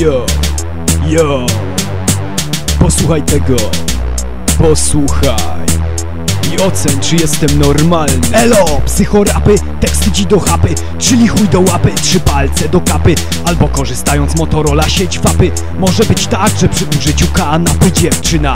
Yo, yo, posłuchaj tego, posłuchaj i ocen, czy jestem normalny. Elo, psychorapy, teksty ci do chapy, czyli chuj do łapy, trzy palce do kapy, albo korzystając Motorola sieć wapy. Może być tak, że przy użyciu kanapy dziewczyna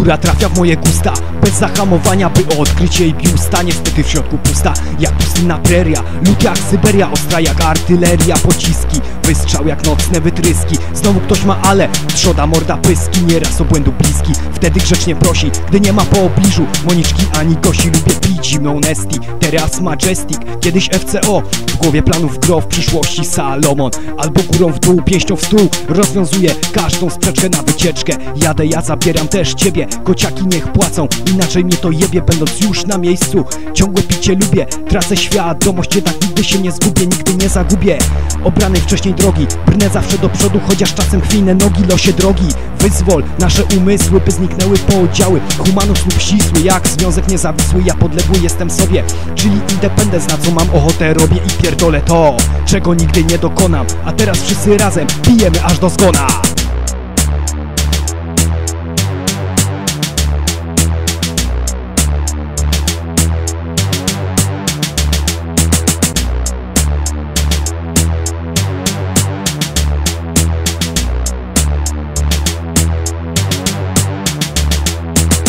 która trafia w moje gusta Bez zahamowania, by o odkrycie jej biusta Niestety w środku pusta, jak pustynna preria. Lud jak Syberia, ostra jak artyleria. Pociski, wystrzał jak nocne wytryski. Znowu ktoś ma ale, trzoda morda pyski. Nieraz obłędu bliski, wtedy grzecznie prosi. Gdy nie ma po pobliżu Moniczki ani Gosi Lubię pić zimną Nesti, teraz Majestic Kiedyś FCO, w głowie planów gro W przyszłości Salomon. Albo górą w dół, pięścią w stół. Rozwiązuję każdą sprzeczkę na wycieczkę. Jadę, ja zabieram też ciebie. Kociaki niech płacą, inaczej mnie to jebie Będąc już na miejscu, ciągłe picie lubię Tracę świadomość, jednak nigdy się nie zgubię Nigdy nie zagubię. Obranej wcześniej drogi, brnę zawsze do przodu Chociaż czasem chwinę nogi, losie drogi. Wyzwol nasze umysły, by zniknęły podziały Humanus lub ścisły, jak związek niezawisły. Ja podległy jestem sobie, czyli independence Na co mam ochotę robię i pierdolę to Czego nigdy nie dokonam. A teraz wszyscy razem pijemy aż do zgona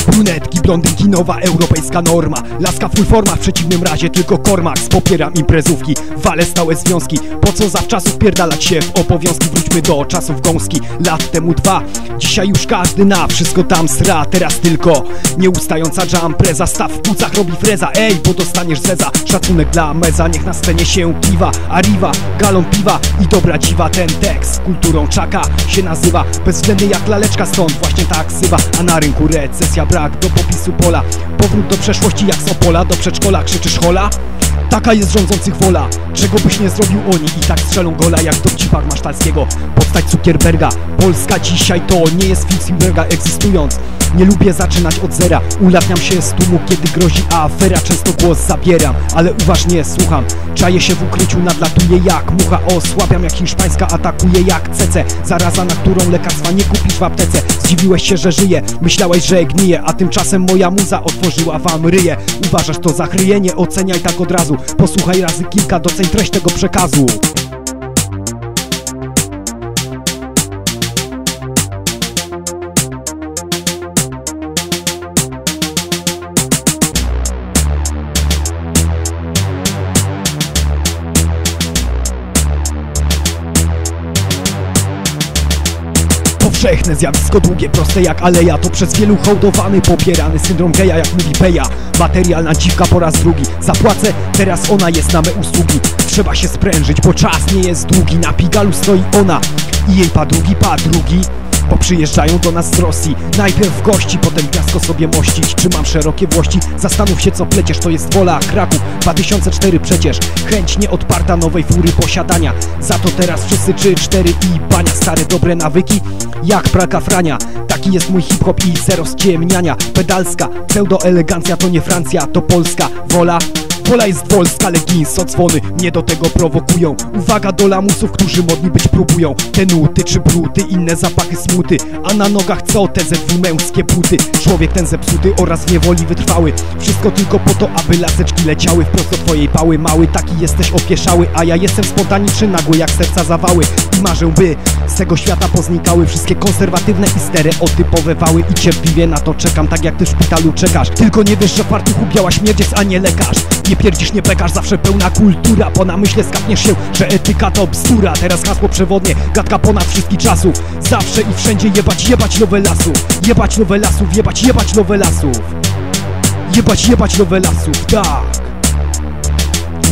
Brunetki, blondynki, nowa europejska norma. Laska full forma, w przeciwnym razie tylko Kormax Popieram imprezówki, wale stałe związki. Po co zawczasu wpierdalać się w obowiązki? Wróćmy do czasów gąski, lat temu dwa. Dzisiaj już każdy na wszystko tam sra Teraz tylko nieustająca jampreza Staw w płucach robi freza, ej, bo dostaniesz zeza. Szacunek dla meza, niech na scenie się piwa Arriva, galon piwa i dobra dziwa. Ten tekst kulturą czaka się nazywa. Bezwzględny jak laleczka, stąd właśnie tak sywa. A na rynku recesja, brak do popisu pola. Powrót do przeszłości jak z Opola Do przedszkola krzyczysz hola? Taka jest rządzących wola Czego byś nie zrobił oni i tak strzelą gola Jak w dowcipach Masztalskiego. Postać Zuckerberga Polska dzisiaj to nie jest Filmberga Egzystując nie lubię zaczynać od zera. Ulatniam się z tłumu, kiedy grozi afera Często głos zabieram, ale uważnie słucham. Czaję się w ukryciu, nadlatuję jak mucha. Osłabiam jak hiszpańska, atakuję jak cece. Zaraza, na którą lekarstwa nie kupisz w aptece. Zdziwiłeś się, że żyję, myślałeś, że gniję A tymczasem moja muza otworzyła wam ryje. Uważasz to za chryje, nie oceniaj tak od razu. Posłuchaj razy kilka, doceń treść tego przekazu Powszechne zjawisko długie, proste jak aleja. To przez wielu hołdowany, popierany syndrom geja Jak mówi Peja, materialna dziwka po raz drugi. Zapłacę, teraz ona jest na me usługi. Trzeba się sprężyć, bo czas nie jest długi. Na pigalu stoi ona i jej padrugi, padrugi bo przyjeżdżają do nas z Rosji. Najpierw gości, potem piasko sobie mościć. Czy mam szerokie włości? Zastanów się co pleciesz, to jest wola Kraków. 2004 przecież. Chęć nieodparta nowej fury posiadania. Za to teraz wszyscy 3-4 i bania. Stare dobre nawyki, jak praka frania. Taki jest mój hip-hop i zero ściemniania Pedalska, pseudo-elegancja to nie Francja, to Polska. Wola Wola jest wolska, ale gins odzwony mnie do tego prowokują. Uwaga do lamusów, którzy modni być próbują. Te nuty czy bruty, inne zapachy smuty. A na nogach co? Te ZW męskie buty? Człowiek ten zepsuty oraz w niewoli wytrwały. Wszystko tylko po to, aby laseczki leciały Wprost do twojej pały. Mały taki jesteś opieszały A ja jestem spontaniczny, nagły jak serca zawały. I marzę by z tego świata poznikały Wszystkie konserwatywne i stereotypowe wały. I cierpliwie na to czekam, tak jak ty w szpitalu czekasz. Tylko nie wiesz, że fartuchu biała śmierć a nie lekarz nie pierdzisz, nie bekasz, zawsze pełna kultura. Po namyśle skapniesz się, że etyka to bzdura. Teraz hasło przewodnie, gadka ponad wszystkich czasów. Zawsze i wszędzie jebać, jebać nowe lasów Jebać nowe lasów, jebać, jebać nowe lasów Jebać, jebać nowe lasów, tak.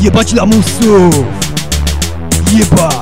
Jebać lamusów. Jebać